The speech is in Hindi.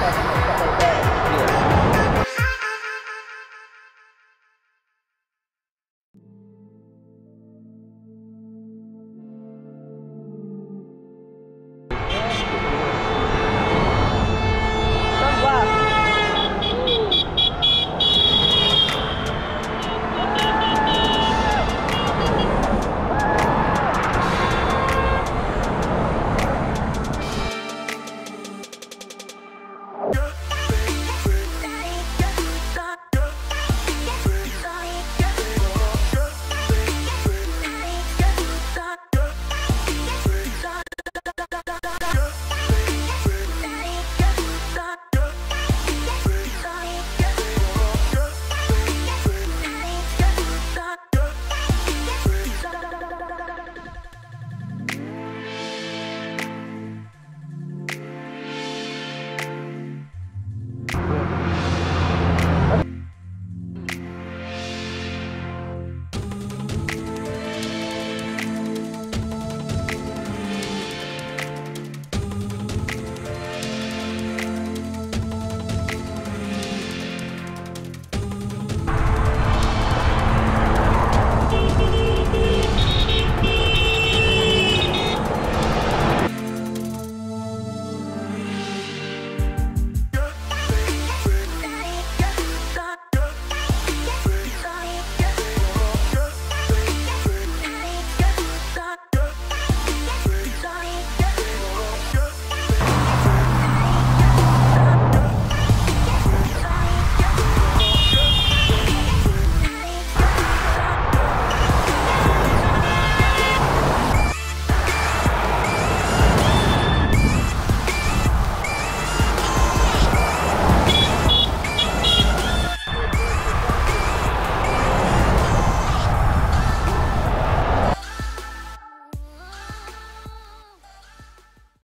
的。